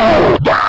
Oh,